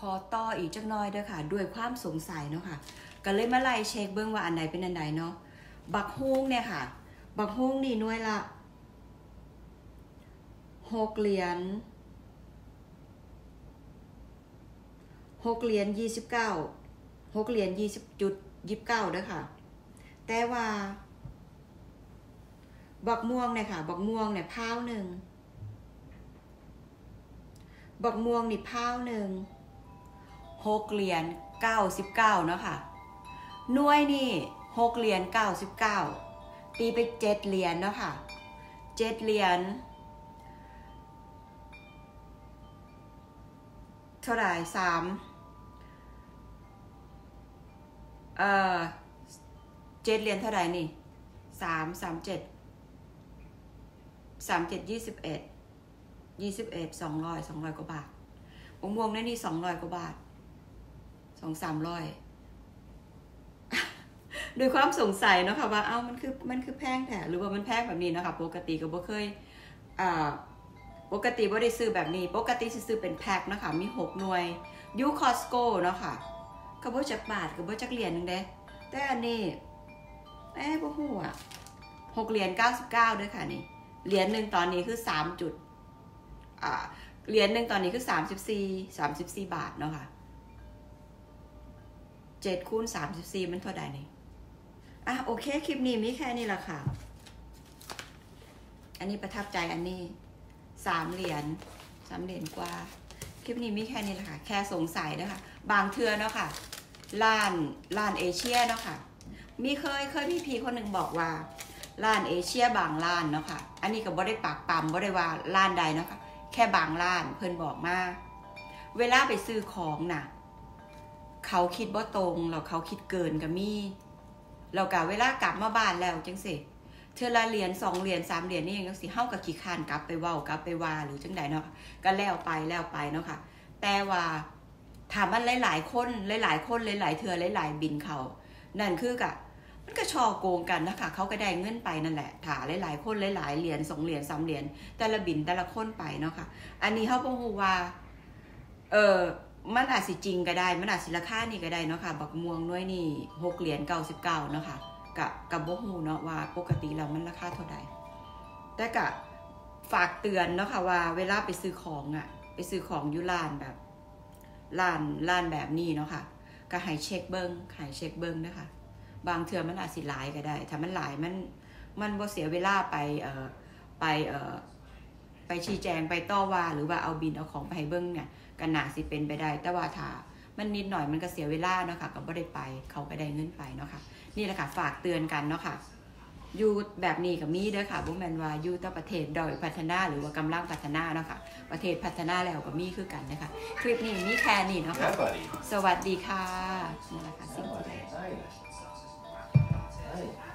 ขอต่ออีกจักน้อยเด้อค่ะ ด้วยความสงสัยเนาะค่ะ ก็เลยมาไล่เช็คเบิ่งว่าอันไหนเป็นอันใดเนาะ บักฮุ้งเนี่ยค่ะ บักฮุ้งนี่หน่วยละหกเหรียญหกเหรียญยี่สิบเก้าหกเหรียญยี่สิบจุดยี่สิบเก้าเด้อค่ะ แต่ว่า บักม่วงเนี่ยค่ะ บักม่วงเนี่ยพาวหนึ่งบักม่วงนี่พาวหนึ่ง หกเหรียญเก้าสิบเก้าเนาะค่ะหน่วยนี่หกเหรียญเก้าสิบเก้าตีไปเจ็ดเหรียญเนาะค่ะเจ็ดเหรียญเท่าไหร่สามเอ่อเจ็ดเหรียญเท่าไหร่นี่สามสามเจ็ดสามเจ็ดยี่สิบเอ็ดยี่สิบเอ็ดสองร้อยสองร้อยกว่าบาทมะม่วงนี่นี่สองร้อยกว่าบาท สองสามร้อยด้วยความสงสัยเนาะคะ่ะว่าเอ้ามันคือมันคือแพงแถหรือว่ามันแพงแบบนี้นะคะปกติก็บ่เคยอ่าปกติบ่ได้ซื้อแบบนี้ ปกติจะซื้อเป็นแพ็คนะคะมีหกหน่วยยูคอสโก้เนาะคะ่ะกรบโบจักบาทกรบโบจักเหรียญนึงเด้แต่อันนี้เอ๊ะบ่ฮู้หกเหรียญเก้าสิบเก้าด้วยค่ะนี่เหรียญหนึ่งตอนนี้คือสามจุดอ่าเหรียญหนึ่งตอนนี้คือสามสิบสี่สามสิบสี่บาทเนาะคะ่ะ 7คูณ34 มันเท่าใดนี่อะโอเค คลิปนี้มีแค่นี้ละค่ะ อันนี้ประทับใจอันนี้สามเหรียญสามเหรียญกว่า คลิปนี้มีแค่นี้ละค่ะ แค่สงสัยนะคะ บางเทือเนาะค่ะล้านล้านเอเชียเนาะค่ะ มีเคยเคยพี่พีคนหนึ่งบอกว่าล้านเอเชียบางล้านเนาะค่ะ อันนี้ก็บ,บ่ได้ปากปั๊มบ่ได้ว่าล้านใดเนาะค่ะ แค่บางล้านเพื่อนบอกมา เวลาไปซื้อของนะ่ะ เขาคิดบ่ตรงแล้วเขาคิดเกินก็มีเรากะเวลากลับมาบ้านแล้วจังสิเทือละเหรียญสองเหรียญสามเหรียญนี่ยังสิเฮากับขี้คร้านกลับไปเว้ากลับไปว่าหรือจังใดเนาะก็แล้วไปแล้วไปเนาะค่ะ แต่ว่าถามมันหลายๆคนหลายๆคนหลายๆเทือหลายๆบินเขานั่นคือกะมันก็ชอโกงกันนะคะเขาก็ได้เงินไปนั่นแหละถาหลายๆคนหลายๆเหรียญสองเหรียญสามเหรียญแต่ละบินแต่ละคนไปเนาะค่ะ อันนี้เขาบอกว่า เออ มันอาจสิจริงก็ได้ มันอาจสิราคานี่ก็ได้เนาะค่ะบักม่วงน้อยนี่หกเหรียญเก้าสิบเก้าเนาะค่ะกับกับบ่ฮู้เนาะว่าปกติแล้วมันราคาเท่าใดแต่กะฝากเตือนเนาะค่ะว่าเวลาไปซื้อของอะไปซื้อของอยุร้านแบบร้านร้านแบบนี้เนาะค่ะก็ให้เช็คเบิ้งให้เช็คเบิ้งนะคะบางเทื่อมันอาจสิหลายก็ได้ ถ้ามันหลายมันมันบ่เสียเวลาไปเอ่อไปเอ่อ ไปชี้แจงไปต่อว่าหรือว่าเอาบินเอาของไปให้เบิ้งเนี่ยก็น่าสิเป็นไปได้ แต่ว่าถ้ามันนิดหน่อยมันก็เสียเวลาเนาะค่ะก็บ่ได้ไปเขาก็ได้เงินไปเนาะค่ะนี่แหละค่ะฝากเตือนกันเนาะค่ะอยู่แบบนี้กับมีเด้อค่ะบ่แม่นว่าอยู่แต่ประเทศด้อยพัฒนาหรือว่ากำลังพัฒนาเนาะค่ะประเทศพัฒนาแล้วก็มีคือกันนะคะคลิปนี้มีแค่นี้เนาะค่ะ Yeah, buddy. สวัสดีค่ะนี่แหละค่ะสิ่งที่ได้ Nice. Nice.